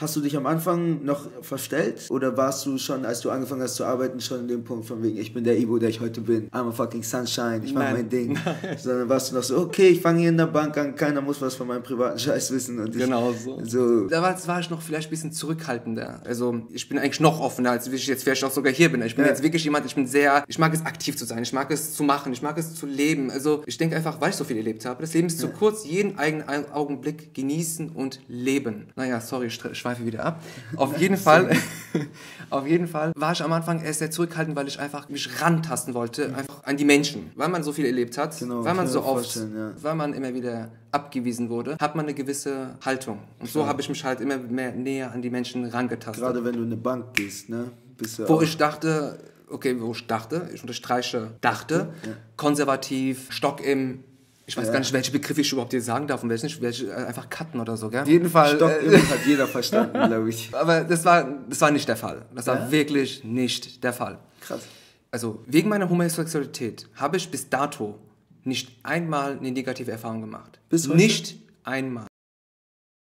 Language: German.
Hast du dich am Anfang noch verstellt oder warst du schon, als du angefangen hast zu arbeiten, schon in dem Punkt von wegen, ich bin der Ivo, der ich heute bin, I'm a fucking sunshine, ich mach Nein. mein Ding. Sondern warst du noch so, okay, ich fange hier in der Bank an, keiner muss was von meinem privaten Scheiß wissen. Und ich, Genau so. so Damals war ich noch vielleicht ein bisschen zurückhaltender. Also ich bin eigentlich noch offener, als ich jetzt vielleicht auch sogar hier bin. Ich bin Ja. jetzt wirklich jemand, ich bin sehr, ich mag es aktiv zu sein, ich mag es zu machen, ich mag es zu leben. Also ich denke einfach, weil ich so viel erlebt habe, das Leben ist zu kurz, jeden eigenen Au- Augenblick genießen und leben. Naja, sorry, ich stre- schweife wieder ab. Auf jeden Fall, auf jeden Fall war ich am Anfang erst sehr zurückhaltend, weil ich einfach mich rantasten wollte, einfach an die Menschen. Weil man so viel erlebt hat, Genau, weil man so oft, ja. weil man immer wieder abgewiesen wurde, hat man eine gewisse Haltung. Und so habe ich mich halt immer mehr näher an die Menschen rangetastet. gerade wenn du in eine Bank gehst, ne? Wo ich dachte, okay, wo ich dachte, ich unterstreiche, dachte, konservativ, Stock im, ich weiß Ja. gar nicht, welche Begriffe ich überhaupt hier sagen darf und welche nicht, welche, äh, einfach cutten oder so, gell? Auf jeden Fall. Stock äh, hat jeder verstanden, glaube ich. aber das war, das war nicht der Fall. Das war Ja? wirklich nicht der Fall. Krass. Also wegen meiner Homosexualität habe ich bis dato nicht einmal eine negative Erfahrung gemacht. Bis heute? Nicht einmal.